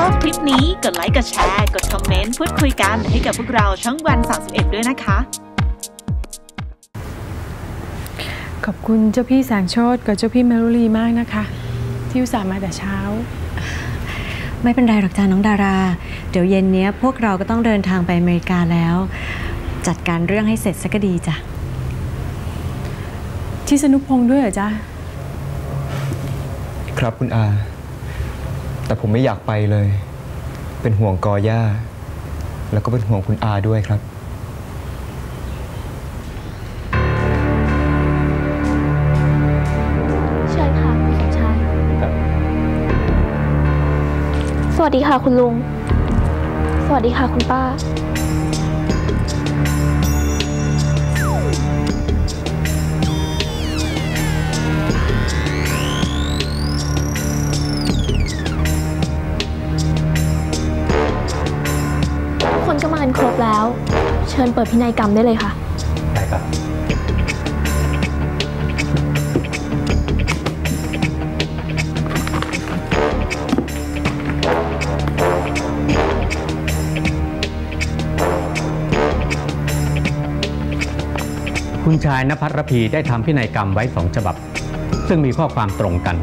ชอบคลิปนี้กดไลค์กดแชร์ กดคอมเมนต์พูดคุยกันให้กับพวกเราช่องวัน 31 ด้วยนะคะ ขอบคุณเจ้าพี่แสงโชตกับเจ้าพี่เมลุลีมากนะคะ ที่อุตส่าห์มาแต่เช้า ไม่เป็นไรหรอกจ้าน้องดารา เดี๋ยวเย็นเนี้ยพวกเราก็ต้องเดินทางไปอเมริกาแล้ว จัดการเรื่องให้เสร็จสักก็ดีจ้ะที่สนุกพงษ์ด้วยเหรอจ๊ะ ครับคุณอา แต่ผมไม่อยากไปเลย เป็นห่วงกอย่า แล้วก็เป็นห่วงคุณอาด้วยครับ เชิญค่ะคุณสมชาย สวัสดีค่ะคุณลุง สวัสดีค่ะคุณป้า คนก็มากันครบแล้ว เชิญเปิดพินัยกรรมได้เลยค่ะ ได้ครับ คุณชายนภัทรพีได้ทำพินัยกรรมไว้สองฉบับ ซึ่งมีข้อความตรงกัน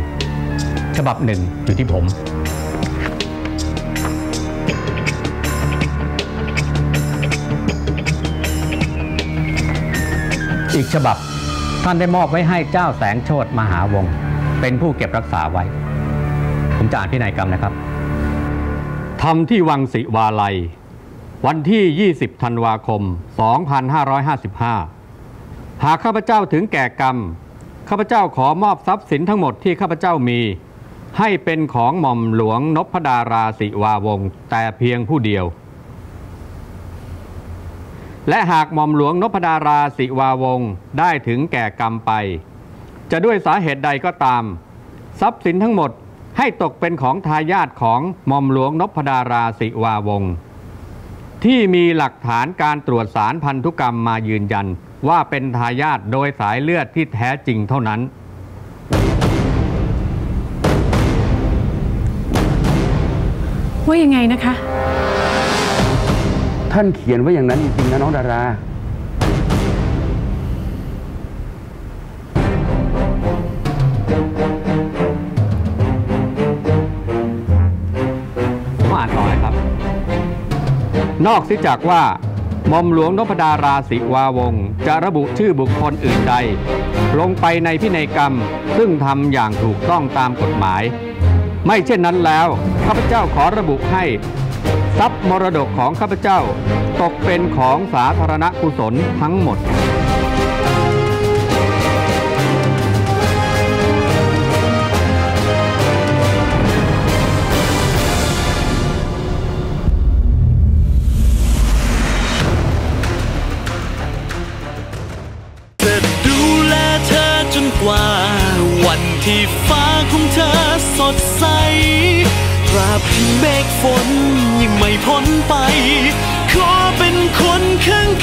ฉบับหนึ่งอยู่ที่ผม อีกฉบับท่านได้มอบไว้ให้เจ้าแสงโชตมหาวงศ์เป็นผู้เก็บรักษาไว้ ผมจะอ่านพินัยกรรมนะครับทำที่วังศิวาลัย วันที่ 20 ธันวาคม 2555 หากข้าพเจ้าถึงแก่กรรม ข้าพเจ้าขอมอบทรัพย์สินทั้งหมดที่ข้าพเจ้ามี ให้เป็นของหม่อมหลวงนพดาราศิวาวงศ์แต่เพียงผู้เดียว และหากหม่อมหลวงนพดาราศิวาวงศ์ได้ถึงแก่กรรมไป จะด้วยสาเหตุใดก็ตาม ทรัพย์สินทั้งหมดให้ตกเป็นของทายาทของหม่อมหลวงนพดาราศิวาวงศ์ที่มีหลักฐานการตรวจสารพันธุกรรมมายืนยันว่าเป็นทายาทโดยสายเลือดที่แท้จริงเท่านั้น ว่ายังไงนะคะ ท่านเขียนไว้อย่างนั้นจริงๆนะน้องดาราผมอ่านต่อเลยครับ นอกเสียจากว่าหม่อมหลวงนพดาราศิวาวงศ์จะระบุชื่อบุคคลอื่นใด ลงไปในพินัยกรรม ซึ่งทำอย่างถูกต้องตามกฎหมาย ไม่เช่นนั้นแล้วข้าพเจ้าขอระบุให้ ทรัพย์มรดกของข้าพเจ้า ตกเป็นของสาธารณกุศลทั้งหมด จะดูแลเธอจนกว่า วันที่ฟ้าของเธอสดใส ราบที่เมฆฝนยังไม่พ้นไป ขอเป็นคนข้างก